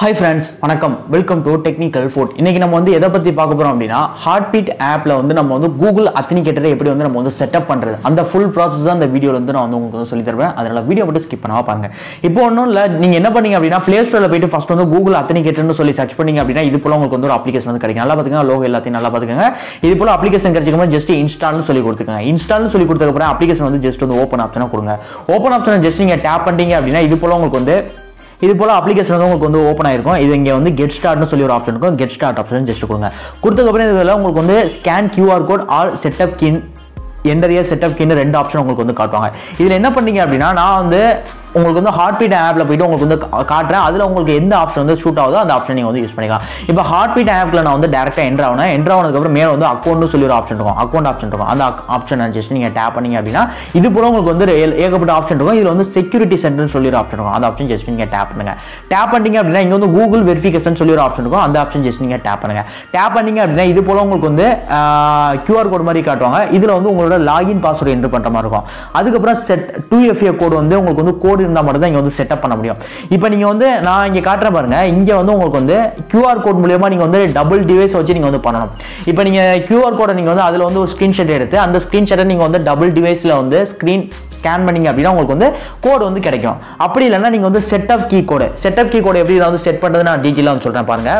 Hi friends வணக்கம். Welcome to technical food இன்னைக்கு நம்ம வந்து எதை பற்றி பார்க்க போகிறோம் அப்படின்னா ஹார்ட் பீட் ஆப்பில் வந்து நம்ம வந்து கூகுள் அத்தனிகேட்டரை எப்படி வந்து நம்ம வந்து செட்டப் பண்ணுறது அந்த ஃபுல் ப்ராசஸ் தான் அந்த வீடியோவில் வந்து நான் வந்து உங்களுக்கு வந்து சொல்லி தருவேன். அதனால் வீடியோ மட்டும் ஸ்கிப் பண்ணாமல் பாருங்க. இப்போ ஒன்றும் இல்லை நீங்கள் என்ன பண்ணீங்க அப்படின்னா ப்ளே ஸ்டோரில் போயிட்டு ஃபஸ்ட் வந்து கூகுள் அத்தனிகேட்டர்னு சொல்லி சர்ச் பண்ணீங்க அப்படின்னா இது போல உங்களுக்கு வந்து ஒரு அப்ளிகேஷன் வந்து கிடைக்கும். நல்லா பார்த்துக்கங்க லோகோ எல்லாத்தையும் நல்லா பார்த்துக்கங்க. இது போல அப்ளிகேஷன் கிடைச்சிக்கும் ஜஸ்ட் இன்ஸ்டால்னு சொல்லி கொடுத்துக்கங்க. இன்ஸ்டால்னு சொல்லி கொடுத்ததுக்கப்புறம் அப்ளிகேஷன் வந்து ஜஸ்ட் வந்து ஓப்பன் ஆப்ஷனாக கொடுங்க. ஓப்பன் ஆப்ஷனை ஜஸ்ட் நீங்கள் டேப் பண்ணிட்டீங்க அப்படின்னா இது போல உங்களுக்கு வந்து இது போல அப்ளிகேஷன் வந்து உங்களுக்கு வந்து ஓப்பன் ஆயிருக்கும். இது இங்கே வந்து கெட் ஸ்டார்ட்னு சொல்லி ஒரு ஆப்ஷன் இருக்கும். கெட் ஸ்டார்ட் ஆப்ஷன் ஜஸ்ட் கொடுங்க. கொடுத்ததுக்கப்புறம் இதில் உங்களுக்கு வந்து scan QR code or setup key enter your setup கின்னு ரெண்டு ஆப்ஷன் உங்களுக்கு வந்து காட்டுவாங்க. இதில் என்ன பண்ணீங்க அப்படின்னா நான் வந்து உங்களுக்கு வந்து ஹார்ட் பீட் ஆப்பில் போயிட்டு உங்களுக்கு வந்து காட்டுறேன். அதில் உங்களுக்கு எந்த ஆப்ஷன் வந்து ஷூட் ஆகுதோ அந்த ஆப்ஷன் நீங்கள் வந்து யூஸ் பண்ணிக்கலாம். இப்போ ஹார்ட் பீட் ஆப்பில் நான் வந்து டேரெக்டாக என்ட்ரு ஆகணும். என்ட்ரு ஆனதுக்கப்புறம் மேலே வந்து அக்கௌண்ட்னு சொல்லி ஒரு ஆப்ஷன் இருக்கும். அக்கௌண்ட் ஆப்ஷன் இருக்கும். அந்த ஆப்ஷன் ஜஸ்ட் நீங்கள் டேப் பண்ணிங்க அப்படின்னா இது போல உங்களுக்கு வந்து ஏகப்பட்ட ஆப்ஷன் இருக்கும். இதில் வந்து செக்யூரிட்டி சென்டர்னு சொல்லி ஒரு ஆப்ஷன் இருக்கும். அந்த ஆப்ஷன் ஜஸ்ட் நீங்கள் டேப் பண்ணுங்க. டேப் பண்ணிங்க அப்படின்னா இங்கே வந்து கூகுள் வெரிஃபிகேஷன் சொல்லி ஒரு ஆப்ஷன் இருக்கும். அந்த ஆப்ஷன் ஜஸ்ட் நீங்கள் டேப் பண்ணுங்க. டேப் பண்ணிங்க அப்படின்னா இது போல உங்களுக்கு வந்து கியூஆர் கோட் மாதிரி காட்டுவாங்க. இதில் வந்து உங்களோட லாகின் பாஸ்வேர்டு என்ட்ரு பண்ணுற மாதிரி இருக்கும். அதுக்கப்புறம் செட் டூ எஃப்ஏ கோடு வந்து உங்களுக்கு வந்து கோடு இருந்தால் மட்டும் தான் இங்கே வந்து செட்டப் பண்ண முடியும். இப்போ நீங்கள் வந்து நான் இங்கே காட்டுறேன் பாருங்க இங்கே வந்து உங்களுக்கு வந்து கியூஆர் கோட் மூலியமா நீங்கள் வந்து டபுள் டிவைஸ் வச்சு நீங்கள் வந்து பண்ணணும். இப்போ நீங்கள் கியூஆர் கோடை நீங்கள் வந்து அதில் வந்து ஒரு ஸ்க்ரீன்ஷாட் எடுத்து அந்த ஸ்க்ரீன்ஷாட்டை நீங்கள் வந்து டபுள் டிவைஸில் வந்து ஸ்க்ரீன் ஸ்கேன் பண்ணீங்க அப்படின்னா உங்களுக்கு வந்து கோடு வந்து கிடைக்கும். அப்படி இல்லைன்னா நீங்கள் வந்து setup key code setup key code எப்படி இதை வந்து செட் பண்ணுறது நான் டீட்டெயிலாக வந்து சொல்கிறேன் பாருங்க.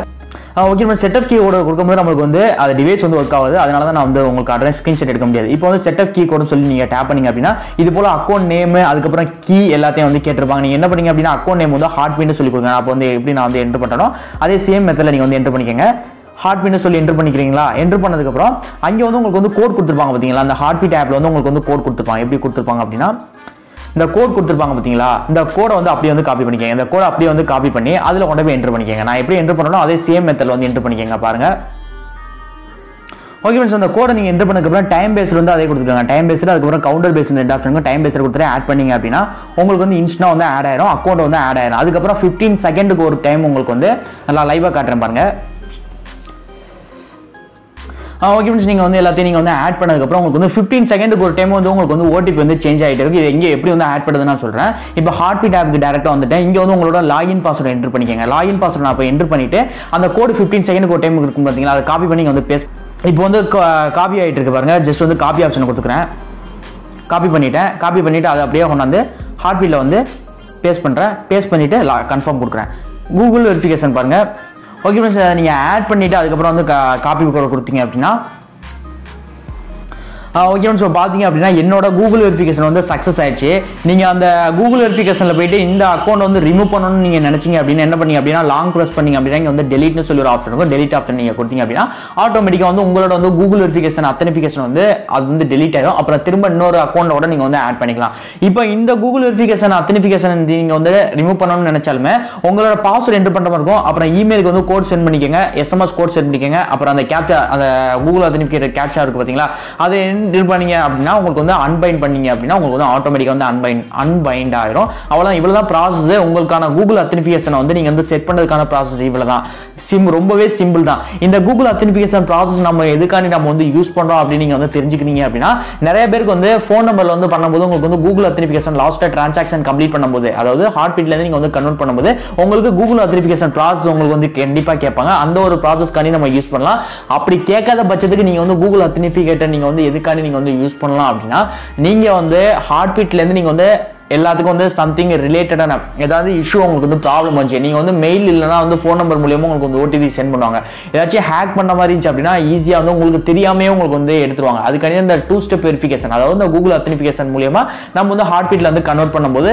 ஓகே நம்ம செட்டப் கீ கோடு கொடுக்கும்போது நம்மளுக்கு வந்து அது டிவைஸ் வந்து ஒர்க் ஆகுது. அதனால தான் நான் வந்து உங்களுக்கு அட்ரஸ் ஸ்க்ரீன்ஷாட் எடுக்க முடியாது. இப்போ வந்து செட்டப் கீ கோடுன்னு சொல்லி நீங்கள் டேப் பண்ணீங்க அப்படின்னா இது போல் அக்கௌண்ட் நேம் அதுக்கப்புறம் கீ எல்லாத்தையும் வந்து கேட்டிருப்பாங்க. நீங்கள் என்ன பண்ணீங்க அப்படின்னா அக்கௌண்ட் நேம் வந்து ஹார்ட் பின்னு சொல்லி கொடுங்க. அப்போ வந்து எப்படி நான் வந்து என்ட்ரு பண்ணணும் அதே சேம் மெத்தடில் நீங்கள் வந்து என்ட்ரு பண்ணிக்கோங்க. ஹார்ட் பீட்னு சொல்லி என்ட்ரு பண்ணிக்கிறீங்களா? என்ட்ரு பண்ணதுக்கப்புறம் அங்கே வந்து உங்களுக்கு வந்து கோட் கொடுத்துருப்பாங்க பார்த்தீங்களா அந்த ஹார்ட் பீட் ஆப்பில் வந்து உங்களுக்கு வந்து கோட் கொடுத்துருப்பாங்க. எப்படி கொடுத்துருப்பாங்க அப்படின்னா இந்த கோட் கொடுத்துருப்பாங்க பார்த்தீங்களா? இந்த கோடை வந்து அப்படியே வந்து காப்பி பண்ணிக்கங்க. இந்த கோடை அப்படியே வந்து காப்பி பண்ணி அதில் கொண்டு போய் என்ட்ரு பண்ணிக்கங்க. நான் எப்படி என்ட்ரு பண்ணணும் அதே சேம் மெத்தடில் வந்து என்ட்ரு பண்ணிக்கங்க பாருங்கள் ஓகே ஃப்ரெண்ட்ஸ் அந்த கோடை நீங்கள் என்ட்ரு பண்ணதுக்கப்புறம் டைம் பேஸ்ட் வந்து அதே கொடுத்துருக்காங்க டைம் பேஸ்ட் அதுக்கப்புறம் கவுண்டர் பேஸ்ட் ரெண்டு ஆப்ஷன் டைம் பேஸ்ட் கொடுத்துட்டு ஆட் பண்ணிங்க அப்படின்னா உங்களுக்கு வந்து இன்ஸ்டா வந்து ஆட் ஆயிரும். அக்கௌண்ட் வந்து ஆட் ஆயிரும். அதுக்கப்புறம் ஃபிஃப்டீன் செகண்டுக்கு ஒரு டைம் உங்களுக்கு வந்து நல்லா லைவாக காட்டுறேன் பாருங்கள் ஓகே ஃப்ரெண்ட்ஸ் நீங்கள் வந்து எல்லாத்தையும் நீங்கள் வந்து ஆட் பண்ணதுக்கப்புறம் உங்களுக்கு வந்து ஃபிஃப்டீன் செகண்டுக்கு ஒரு டைம் வந்து உங்களுக்கு வந்து ஓடிபி வந்து சேஞ்ச் ஆகிட்டு இருக்கு. இது எங்கே எப்படி வந்து ஆட் பண்ணுறது நான் சொல்கிறேன் இப்போ ஹார்ட் பீட் ஆப்க்கு டேரெக்டாக வந்துட்டேன். இங்கே வந்து உங்களோட லாகின் பாஸ்வேர்டு என்ட்ரு பண்ணிக்கங்க. லாகின் பாஸ்வேர்டு நான் இப்போ என்ட்ரு பண்ணிவிட்டு அந்த கோடு ஃபிஃப்டீன் செகண்டுக்கு ஒரு டைம் இருக்கும் பார்த்தீங்களா அதை காப்பி பண்ணி வந்து பேஸ்ட் இப்போ வந்து காப்பி ஆகிட்டு இருக்கு பாருங்க. ஜஸ்ட் வந்து காப்பி ஆப்ஷன் கொடுத்துக்கிறேன். காப்பி பண்ணிட்டேன். காப்பி பண்ணிவிட்டு அதை அப்படியே கொண்டாந்து ஹார்ட் பீட்டில் வந்து பேஸ்ட் பண்ணுறேன் பேஸ்ட் பண்ணிவிட்டு கன்ஃபார்ம் கொடுக்குறேன். கூகுள் வெரிஃபிகேஷன் பாருங்கள் ஓகே ஃப்ரெண்ட்ஸ் நீங்கள் ஆட் பண்ணிவிட்டு அதுக்கப்புறம் வந்து காப்பி கொடுத்தீங்க அப்படின்னா ஓகே ஸோ பார்த்தீங்க அப்படின்னா என்னோட கூகுள் வெரிஃபிகேஷன் வந்து சக்ஸஸ் ஆயிடுச்சு. நீங்கள் அந்த கூகுள் வெரிஃபிகேஷனில் போயிட்டு இந்த அக்கௌண்ட் வந்து ரிமூவ் பண்ணணும்னு நீங்கள் நினச்சிங்க அப்படின்னா என்ன பண்ணீங்க அப்படின்னா லாங் ப்ரெஸ் பண்ணீங்க அப்படின்னா இங்கே வந்து டெலிட்னு சொல்லி ஒரு ஆப்ஷன் இருக்கும். டெலிட் ஆப்ஷன் நீங்கள் கொடுத்தீங்க அப்படின்னா ஆட்டோமேட்டிக்காக வந்து உங்களோட வந்து கூகுள் வெரிஃபிகேஷன் அத்தனிஃபிகேஷன் வந்து அது வந்து டெலிட் ஆகிடும் அப்புறம் திரும்ப இன்னொரு அக்கௌண்ட்டோட நீங்கள் வந்து ஆட் பண்ணிக்கலாம். இப்போ இந்த கூகுள் வெரிஃபிகேஷன் அத்தனிஃபிகேஷன் நீங்கள் வந்து ரிமூவ் பண்ணணும்னு நினைச்சாலுமே உங்களோட பாஸ்வேர்ட் என்டர் பண்ணுற மாதிரி இருக்கும். அப்புறம் இமெயிலுக்கு வந்து கோட் சென்ட் பண்ணிக்கோங்க. எஸ்எம்எஸ் கோட் சென்ட் பண்ணிக்கோங்க. அப்புறம் அந்த கேப்சா அந்த கூகுள் அத்தனிஃபிகேட் கேப்சா இருக்குது பார்த்தீங்களா அதை இது பண்ணீங்க அப்படின்னா உங்களுக்கு வந்து அன்பைன் பண்ணீங்க அப்படின்னா உங்களுக்கு வந்து ஆட்டோமேட்டிக்காக வந்து அன்பைன் அன்பைண்ட் ஆயிரும். அவ்வளோதான் இவ்வளோ தான் ப்ராசஸ் உங்களுக்கான கூகுள் அத்தனிஃபிகேஷனை வந்து நீங்கள் வந்து செட் பண்ணதுக்கான ப்ராசஸ் இவ்வளோ தான் சிம் ரொம்பவே சிம்பிள் தான். இந்த கூகுள் அத்தனிஃபிகேஷன் ப்ராசஸ் நம்ம எதுக்காண்டி நம்ம வந்து யூஸ் பண்ணுறோம் அப்படின்னு நீங்கள் வந்து தெரிஞ்சுக்கிறீங்க அப்படின்னா நிறைய பேருக்கு வந்து ஃபோன் நம்பரில் வந்து பண்ணும்போது உங்களுக்கு வந்து கூகுள் அத்தனிஃபிகேஷன் லாஸ்ட்டாக ட்ரான்சாக்ஷன் கம்ப்ளீட் பண்ணும்போது அதாவது ஹார்ட் பீட்லேருந்து நீங்கள் வந்து கன்வெர்ட் பண்ணும்போது உங்களுக்கு கூகுள் அத்தனிஃபிகேஷன் ப்ராசஸ் உங்களுக்கு வந்து கண்டிப்பாக கேட்பாங்க. அந்த ஒரு ப்ராசஸ்க்காண்டி நம்ம யூஸ் பண்ணலாம். அப்படி கேட்காத பட்சத்துக்கு நீங்கள் வந்து கூகுள் அத்தனிஃபிகேட்டர் நீங்கள் வந்து எதுக்காண்டி நீங்கள் வந்து யூஸ் பண்ணலாம் அப்படின்னா நீங்கள் வந்து ஹார்ட் பீட்லேருந்து நீங்கள் வந்து எல்லாத்துக்கும் வந்து சம்திங் ரிலேட்டடான ஏதாவது இஷ்யூ உங்களுக்கு வந்து ப்ராப்ளம் வந்துச்சு. நீங்கள் வந்து மெயில் இல்லைனா வந்து ஃபோன் நம்பர் மூலியமாக உங்களுக்கு வந்து ஓடிபி சென்ட் பண்ணுவாங்க. ஏதாச்சும் ஹேக் பண்ண மாதிரி இருந்துச்சு அப்படின்னா ஈஸியாக வந்து உங்களுக்கு தெரியாமே உங்களுக்கு வந்து எடுத்துருவாங்க. அதுக்காண்டி இந்த டூ ஸ்டெப் வெரிஃபிகேஷன் அதாவது இந்த கூகுள் அத்தனிஃபிகேஷன் மூலியமாக நம்ம வந்து ஹார்ட் பீட்டில் வந்து கன்வெர்ட் பண்ணும்போது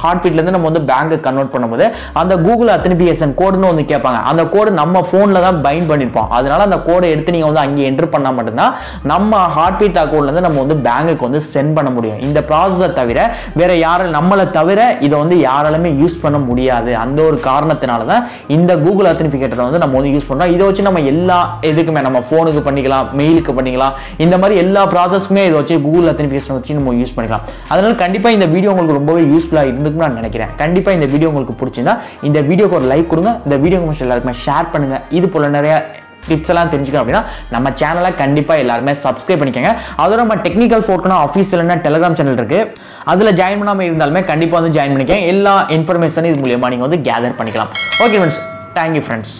ஹார்ட் பீட்லேருந்து நம்ம வந்து பேங்க்கு கன்வெர்ட் பண்ணும்போது அந்த கூகுள் அத்தனிபிகேஷன் கோடுன்னு வந்து கேட்பாங்க. அந்த கோடு நம்ம ஃபோனில் தான் பைண்ட் பண்ணியிருப்போம் அதனால அந்த கோடை எடுத்து நீங்கள் வந்து அங்கே என்ட்ரு பண்ணால் மட்டும்தான் நம்ம ஹார்ட் பீட் அக்கௌண்ட்லேருந்து நம்ம வந்து பேங்குக்கு வந்து சென்ட் பண்ண முடியும். இந்த ப்ராசஸை தவிர வேற யாரும் நம்மளை தவிர இதை வந்து யாராலுமே யூஸ் பண்ண முடியாது. அந்த ஒரு காரணத்தினால தான் இந்த கூகுள் அத்தனிஃபிகேட்டரை வந்து நம்ம வந்து யூஸ் பண்ணுறோம் இதை வச்சு நம்ம எல்லா எதுக்குமே நம்ம ஃபோனுக்கு பண்ணிக்கலாம் மெயிலுக்கு பண்ணிக்கலாம் இந்த மாதிரி எல்லா ப்ராசஸ்க்குமே இதை வச்சு கூகுள் அத்தனிஃபிகேஷன் வச்சு நம்ம யூஸ் பண்ணிக்கலாம். அதனால கண்டிப்பாக இந்த வீடியோ உங்களுக்கு ரொம்பவே யூஸ்ஃபுல்லாக இருந்துக்கும் நான் நினைக்கிறேன். கண்டிப்பாக இந்த வீடியோ உங்களுக்கு பிடிச்சிருந்தா இந்த வீடியோக்கு ஒரு லைக் கொடுங்க இந்த வீடியோ கொஞ்சம் எல்லாருக்குமே ஷேர் பண்ணுங்க. இது போல் நிறையா டிப்ஸ் எல்லாம் தெரிஞ்சுக்கணும் அப்படின்னா நம்ம சேனலை கண்டிப்பாக எல்லாருமே சப்ஸ்கிரைப் பண்ணிக்கோங்க. அதோட நம்ம டெக்னிக்கல் ஃபோட்டோனா ஆஃபீஸில் டெலிகிராம் சேனல் இருக்குது அதில் ஜாயின் பண்ணாமல் இருந்தாலுமே கண்டிப்பாக வந்து ஜாயின் பண்ணிக்கங்க. எல்லா இன்ஃபர்மேஷனும் இது மூலியமாக நீங்கள் வந்து கேதர் பண்ணிக்கலாம். Okay friends thank you friends